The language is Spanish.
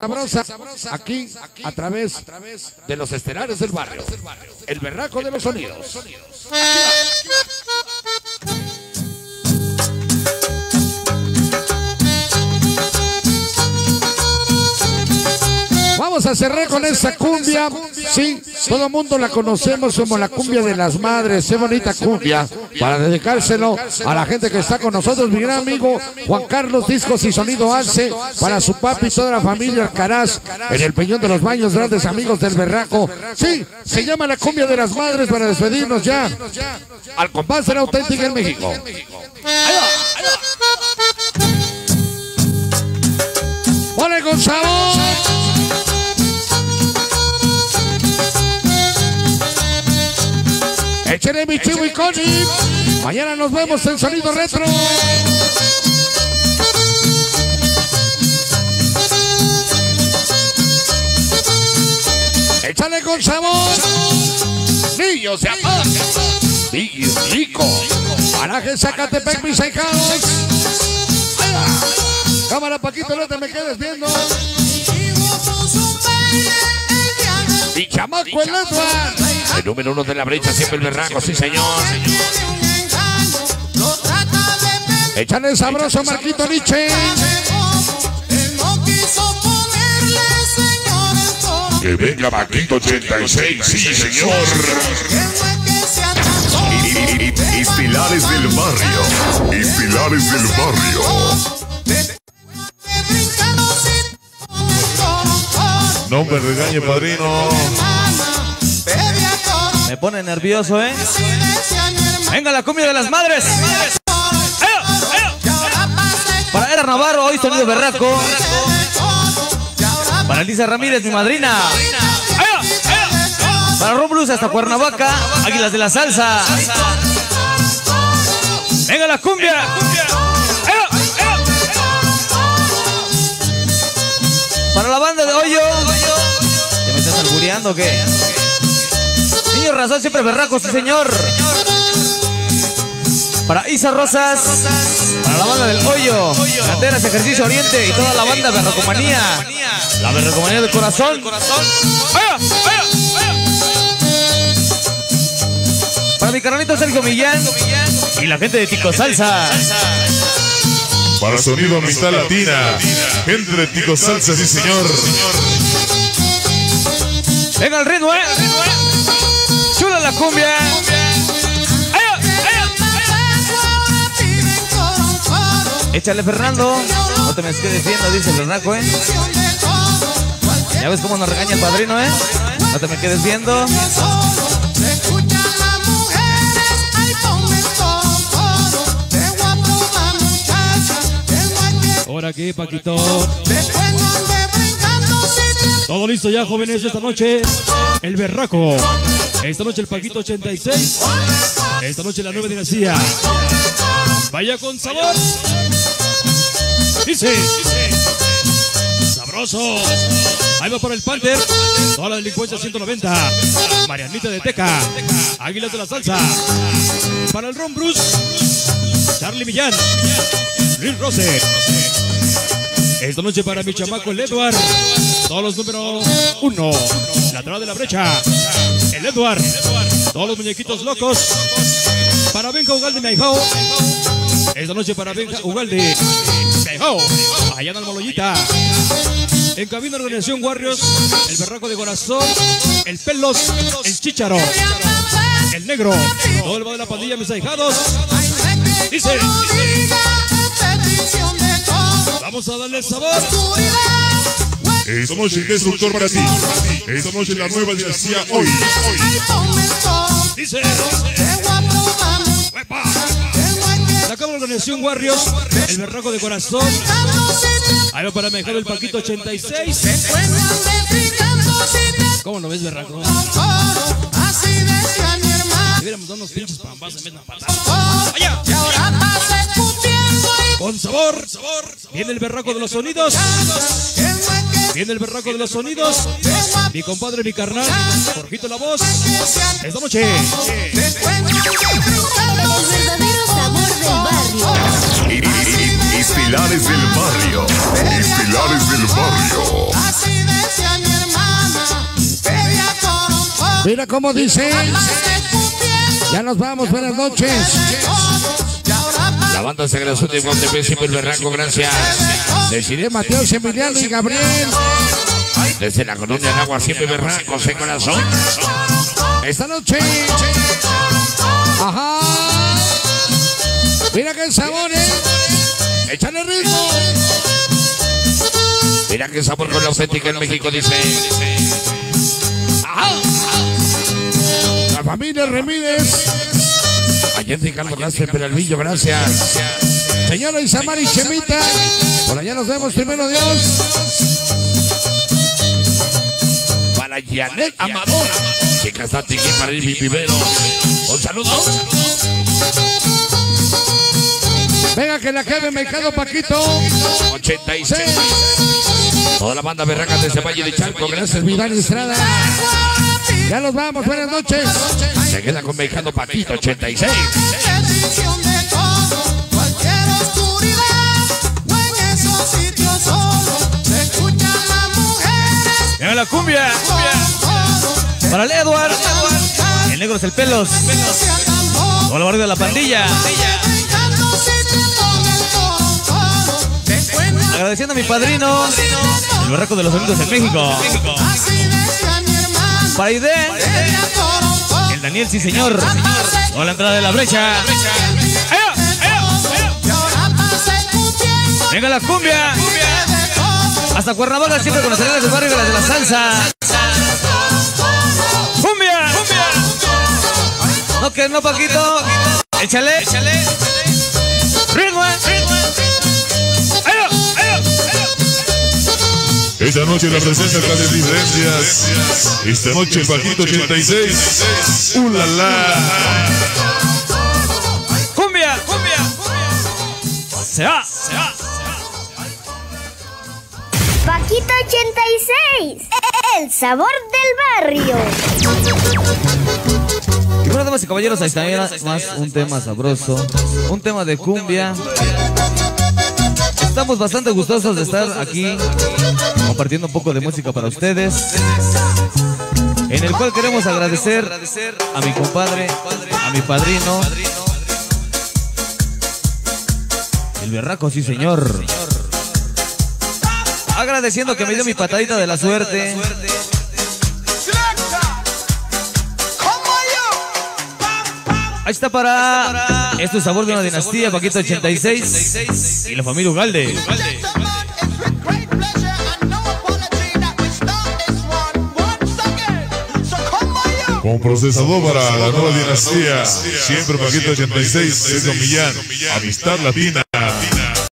Sabrosa, aquí a través de los estelares del barrio, el berraco de los sonidos. Vamos a cerrar con esta cumbia. Sí, todo el mundo la conocemos como la cumbia de las madres. Qué bonita cumbia. Para dedicárselo a la gente que está con nosotros. Mi gran amigo Juan Carlos Discos y Sonido Alce. Para su papi y toda la familia Alcaraz. En el Peñón de los Baños, grandes amigos del Berraco. Sí, se llama la cumbia de las madres para despedirnos ya. Al compás de la auténtica en México. Ahí va, ahí va. ¡Ponle con Échale mi chivo y Connie. Mañana nos vemos en Sonido Retro. Échale con sabor. Niños se apagan. Y rico. Paraje Zacatepec, mis ahijados. Cámara, Paquito, no te me quedes viendo. Y chamaco el Edward. El número uno de la brecha, siempre el berraco, sí señor. Échale sabroso, Marquito Nietzsche. Que venga Maquito 86, sí señor. Y pilares del barrio. Y pilares del barrio. No me regañe, padrino. Me pone nervioso, ¿eh? Venga la cumbia de las madres. Para Era Navarro, hoy sonido berraco. Para Elisa Ramírez, mi madrina. Para Ron Blues hasta Cuernavaca, Águilas de la Salsa. Venga la cumbia. Para la banda de Hoyo. ¿Ya me estás albureando o qué? Razón siempre berraco, sí señor. Para Isa Rosas, para la banda del Hoyo, Canteras, Ejercicio Oriente y toda la banda Berracomanía. La Berracomanía del corazón. Para mi carnalito Sergio Millán y la gente de Tico Salsa. Para sonido amistad latina. Gente de Tico Salsa, sí señor. Venga el ritmo, eh. Cumbia. Échale Fernando. No te me quedes viendo, dice el berraco, eh. Ya ves cómo nos regaña el padrino, eh. No te me quedes viendo. Ahora aquí, Paquito. Todo listo ya, jóvenes, esta noche. El Berraco. Esta noche el Paquito 86. Esta noche la 9 dinastía. Vaya con sabor. Dice. Sabroso. Ahí va para el Panther. Toda la delincuencia 190. Marianita de Teca. Águilas de la Salsa. Para el Ron Bruce. Charlie Millán. Luis Rose. Esta noche para mi chamaco el Edward. Todos los números uno. Lateral de la brecha. El Edward. Todos los muñequitos locos. Para Benja Ugalde Meijao. Esta noche para Benja Ugalde Meijao. Allá en Almoloyita. En cabina organización Warriors. El Berraco de Corazón. El Pelos. El Chicharo. El Negro. Todo el de la pandilla, mis ahijados. Dice. Vamos a darle sabor. Esta noche el destructor para ti. Esta noche la nueva dinastía hoy. Dice. La Cámara Organización Warriors, el berraco de corazón. Ahí va para mejor el Paquito 86. ¿Cómo lo ves, berraco? Deberíamos dar unos pinches pambas en vez de una patada. ¡Allá! Con sabor, sabor. Viene el berraco de los sonidos. Viene el berraco de los sonidos. Mi compadre, mi carnal. Jorgito la voz. Esta noche. Sabor del barrio. Y, y- y- y Estilares del barrio. Estilares del barrio. Así decía mi hermana, Mira cómo dice. Ya nos vamos, buenas noches. La banda Sagración de Guantepec, el berraco, gracias. Decidí Mateo, Emiliano y Gabriel. Desde la colonia de agua, siempre berracos en corazón. Esta noche. Ajá. Mira qué sabor, eh. Échale ritmo. Mira qué sabor con la auténtica en México, dice. Ajá. La familia Remírez. Allende Carlos Castro, Peralvillo, gracias. Señora Isamar y Chemita. Por allá nos vemos, primero Dios. Para Janet Amador. Chicas, date aquí para ir mi vivero. Un saludo. Venga, que la quede Mercado Paquito. 86. Toda la banda berraca desde Valle de Chalco. Gracias, Vidal Estrada. Ya nos vamos, buenas noches. Se queda con Mexicano Paquito 86. Perdición de todo, cualquier oscuridad, o en esos sitios solo se escuchan las mujeres Venga la cumbia. todo, Para el Edward. El negro es el pelos. Todo el barrio de la pandilla. Agradeciendo a mi padrino. El barraco de los sonidos en México. Para Ide. Daniel, sí señor. Toda la entrada de la brecha. Venga la cumbia. Hasta Cuernavaca siempre con las alegrías del barrio y las de la salsa. ¡Cumbia! No, que no, Paquito. Échale. Échale. Esta noche la presencia de las diferencias. Esta noche Paquito 86. ¡Uh, la! ¡Cumbia! ¡Cumbia! Se va. Se va. Paquito 86, el sabor del barrio. Y bueno, damas y caballeros, ahí está más un tema sabroso, un tema de cumbia. Estamos bastante gustosos de estar aquí compartiendo un poco de música para ustedes, en el cual queremos agradecer a mi compadre, a mi padrino, el berraco, sí señor. Agradeciendo que me dio mi patadita de la suerte. Ahí está para. Esto es sabor de una dinastía, Paquito 86 y la familia Ugalde. Con procesador para la nueva dinastía. Siempre Paquito 86. César Millán. Amistad Latina.